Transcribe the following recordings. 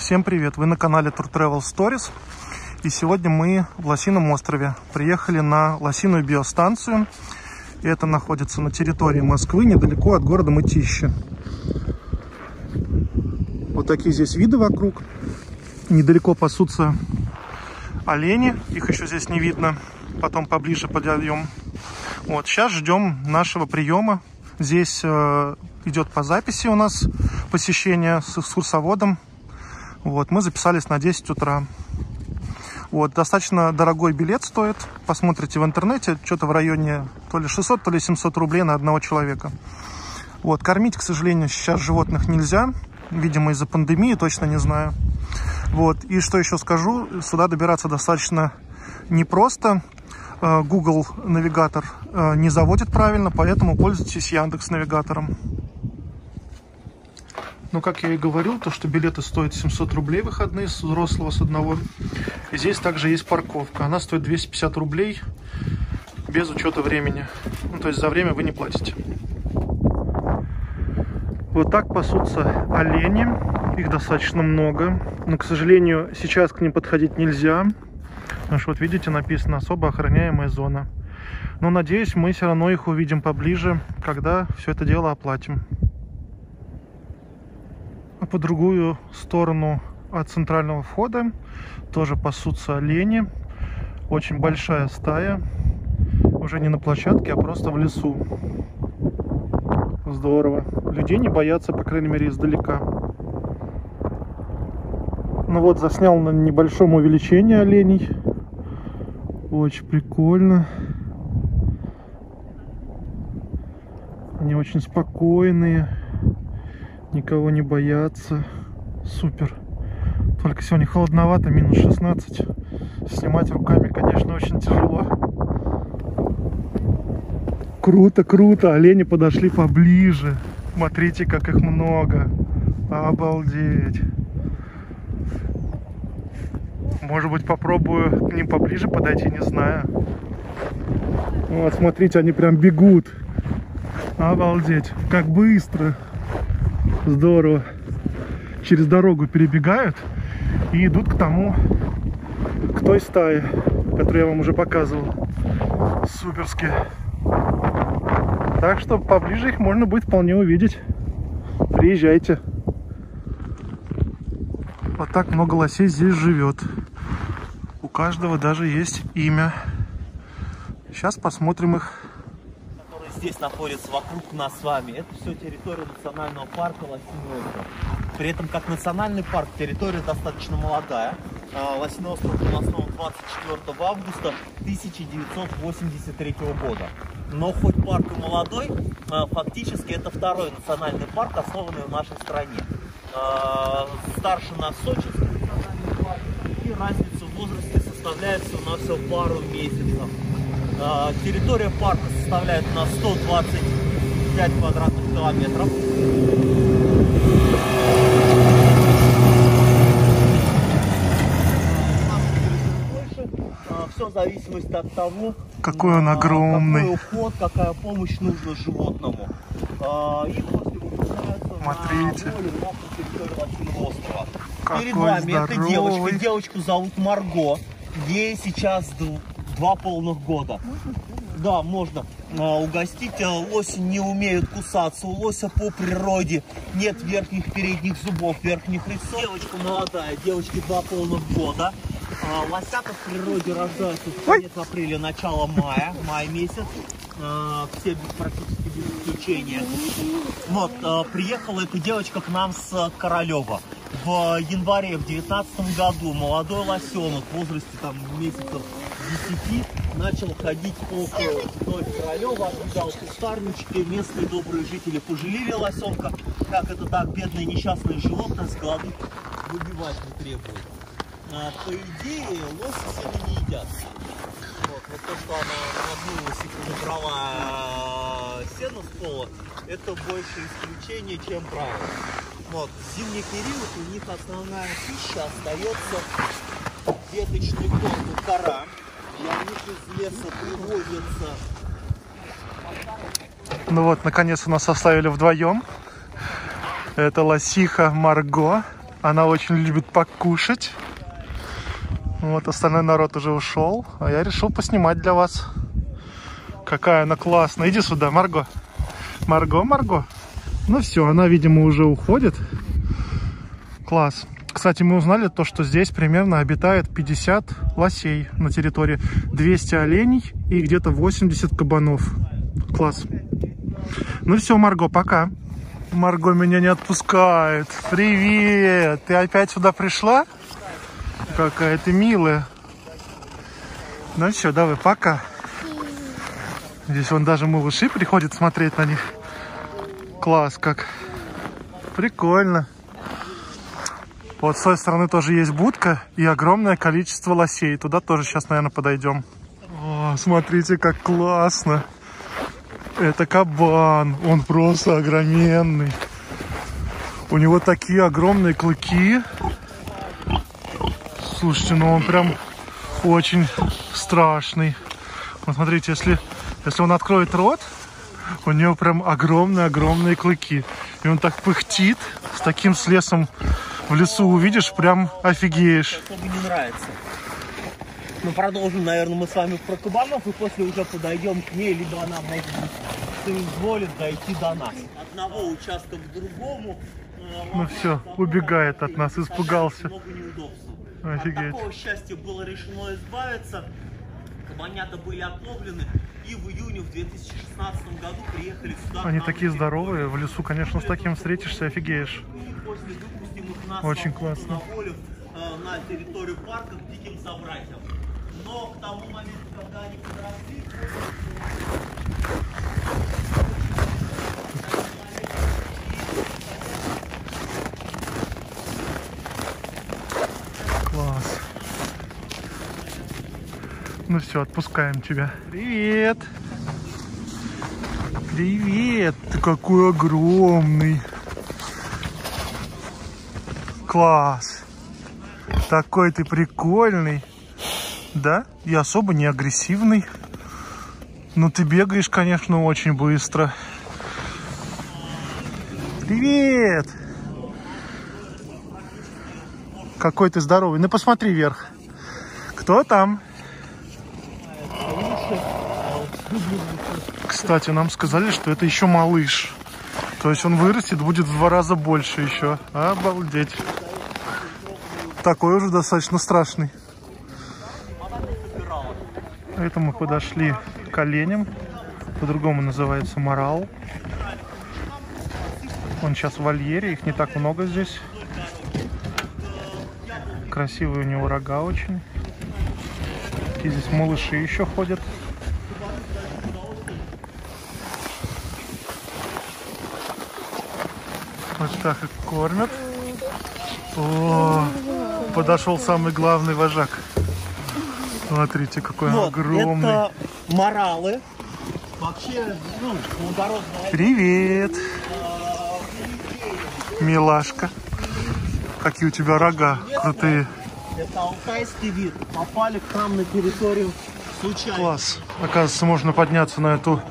Всем привет! Вы на канале Tour Travel Stories. И сегодня мы в Лосином острове. Приехали на Лосиную биостанцию. И это находится на территории Москвы, недалеко от города Мытищи. Вот такие здесь виды вокруг. Недалеко пасутся олени. Их еще здесь не видно. Потом поближе подойдем. Вот, сейчас ждем нашего приема. Здесь э, идет по записи у нас посещение с экскурсоводом. Вот, мы записались на 10 утра. Вот, достаточно дорогой билет стоит. Посмотрите в интернете, что-то в районе то ли 600, то ли 700 рублей на одного человека. Вот, кормить, к сожалению, сейчас животных нельзя. Видимо, из-за пандемии, точно не знаю. Вот, и что еще скажу, сюда добираться достаточно непросто. Э, Google навигатор э, не заводит правильно, поэтому пользуйтесь Яндекс навигатором. Ну, как я и говорил, то, что билеты стоят 700 рублей выходные с взрослого с одного. И здесь также есть парковка. Она стоит 250 рублей без учета времени. Ну, то есть за время вы не платите. Вот так пасутся олени. Их достаточно много. Но, к сожалению, сейчас к ним подходить нельзя. Потому что, вот видите, написано «Особо охраняемая зона». Но, надеюсь, мы все равно их увидим поближе, когда все это дело оплатим. По другую сторону от центрального входа тоже пасутся олени. Очень большая стая. Уже не на площадке, а просто в лесу. Здорово. Людей не боятся, по крайней мере, издалека. Ну вот, заснял на небольшом увеличении оленей. Очень прикольно. Они очень спокойные никого не бояться. Супер. Только сегодня холодновато, минус 16. Снимать руками, конечно, очень тяжело. Круто, круто. Олени подошли поближе. Смотрите, как их много. Обалдеть. Может быть, попробую к ним поближе подойти, не знаю. Вот, смотрите, они прям бегут. Обалдеть. Как быстро. Здорово. Через дорогу перебегают и идут к тому, к той стае, которую я вам уже показывал. Суперски. Так что поближе их можно будет вполне увидеть. Приезжайте. Вот так много лосей здесь живет. У каждого даже есть имя. Сейчас посмотрим их здесь находится вокруг нас с вами, это все территория национального парка Лосиный остров. При этом, как национальный парк, территория достаточно молодая. А, Лосиный остров был основан 24 августа 1983 года. Но хоть парк и молодой, а, фактически это второй национальный парк, основанный в нашей стране. А, старше нас Сочинский национальный парк, и разница в возрасте составляет всего на все пару месяцев. А, территория парка составляет на 125 квадратных километров. А, Все в зависимости от того, какой он огромный, какой уход, какая помощь нужна животному. И Смотрите. Перед вами здоровый. эта девочка. Девочку зовут Марго. Ей сейчас два полных года. Да, можно а, угостить. А, лоси не умеют кусаться. У лося по природе нет верхних передних зубов, верхних рисов. Девочка молодая, девочке два полных года. А, лосята в природе рождаются в конец апреля, начало мая, май месяц. Все практически без исключения. Вот, приехала эта девочка к нам с Королева. В январе в девятнадцатом году молодой лосенок в возрасте там месяцев 10 начал ходить около вдоль Королева, отбегал кустарнички, местные добрые жители пожалели лосенка, как это так, бедное несчастное животное с голоду выбивать не требует. А, по идее, лоси сено не едят. Вот, вот то, что она нагнулась и подобрала сено с пола, это больше исключение, чем правило. Вот, в зимний период у них основная пища остается веточный корм кора. Ну вот, наконец у нас оставили вдвоем. Это лосиха Марго Она очень любит покушать. Вот, остальной народ уже ушел. А я решил поснимать для вас. Какая она классная. Иди сюда, Марго. Марго, Марго. Ну все, она, видимо, уже уходит. Класс. Кстати, мы узнали то, что здесь примерно обитает 50 лосей на территории. 200 оленей и где-то 80 кабанов. Класс. Ну все, Марго, пока. Марго меня не отпускает. Привет! Ты опять сюда пришла? Какая ты милая. Ну все, давай, пока. Здесь вон даже малыши приходят смотреть на них. Класс как. Прикольно. Вот с той стороны тоже есть будка и огромное количество лосей. Туда тоже сейчас, наверное, подойдем. О, смотрите, как классно. Это кабан. Он просто огроменный. У него такие огромные клыки. Слушайте, ну он прям очень страшный. Вот смотрите, если, если он откроет рот, у него прям огромные-огромные клыки. И он так пыхтит, с таким с лесом в лесу увидишь, прям офигеешь. Особо не нравится. Ну, продолжим, наверное, мы с вами про кабанов, и после уже подойдем к ней, либо она, может быть, соизволит дойти до нас. Одного участка к другому. э, Ну все, убегает от нас, испугался. Много неудобств. Офигеть. От такого счастья было решено избавиться. Кабанята были отловлены и в июне в 2016 году приехали сюда. Они такие здоровые, в лесу, конечно, с таким встретишься, офигеешь. Территорию. И после выпустим их на Очень классно. э, на территорию парка к диким собратьям. Но к тому моменту, когда они подросли, Класс. Ну все, отпускаем тебя. Привет. Привет. Ты какой огромный. Класс. Такой ты прикольный. Да? И особо не агрессивный. Но ты бегаешь, конечно, очень быстро. Привет. Какой ты здоровый. Ну посмотри вверх. Кто там? Кстати, нам сказали, что это еще малыш. То есть он вырастет, будет в два раза больше еще. Обалдеть. Такой уже достаточно страшный. Это мы подошли к оленям. По-другому называется морал. Он сейчас в вольере, их не так много здесь. Красивые у него рога очень. И здесь малыши еще ходят. Вот так их кормят. О, подошел самый главный вожак. Смотрите, какой Вот, огромный. это моралы. Вообще, ну, Привет, милашка. Какие у тебя рога крутые. Это алтайский вид. Попали к нам на территорию случайно. Класс. Оказывается, можно подняться на эту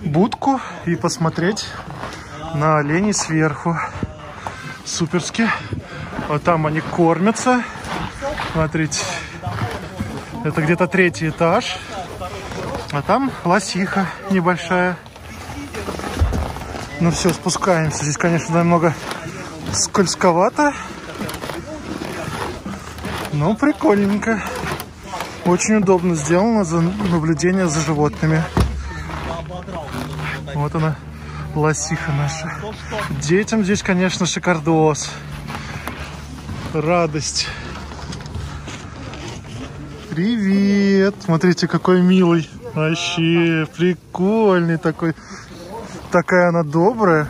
будку и посмотреть на оленей сверху. Суперски. Вот там они кормятся. Смотрите. Это где-то третий этаж. А там лосиха небольшая. Ну все, спускаемся. Здесь, конечно, немного скользковато. Но прикольненько. Очень удобно сделано за наблюдение за животными. Вот она, лосиха наша. Детям здесь, конечно, шикардос. Радость. Привет! Смотрите, какой милый. Вообще прикольный такой. Такая она добрая.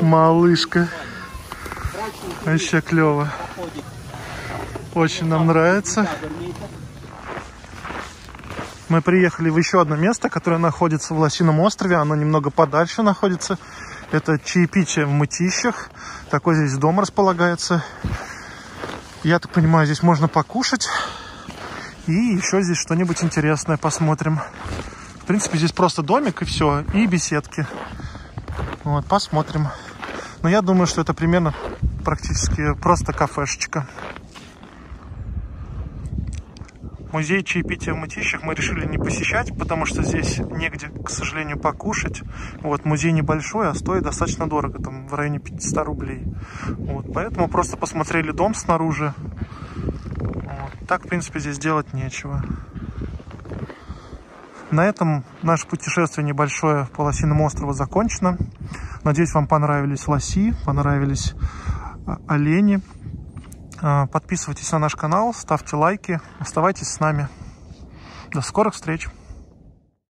Малышка. Вообще клево. Очень нам нравится. Мы приехали в еще одно место, которое находится в Лосином острове. Оно немного подальше находится. Это чаепитие в Мытищах. Такой здесь дом располагается. Я так понимаю, здесь можно покушать. И еще здесь что-нибудь интересное посмотрим. В принципе, здесь просто домик и все. И беседки. Вот, посмотрим. Но я думаю, что это примерно практически просто кафешечка. Музей чаепития в Мытищах мы решили не посещать, потому что здесь негде, к сожалению, покушать. Вот, музей небольшой, а стоит достаточно дорого, там в районе 500 рублей. Вот, поэтому просто посмотрели дом снаружи. Вот, так, в принципе, здесь делать нечего. На этом наше путешествие небольшое по Лосиному острову закончено. Надеюсь, вам понравились лоси, понравились а, олени. А, подписывайтесь на наш канал, ставьте лайки, оставайтесь с нами. До скорых встреч!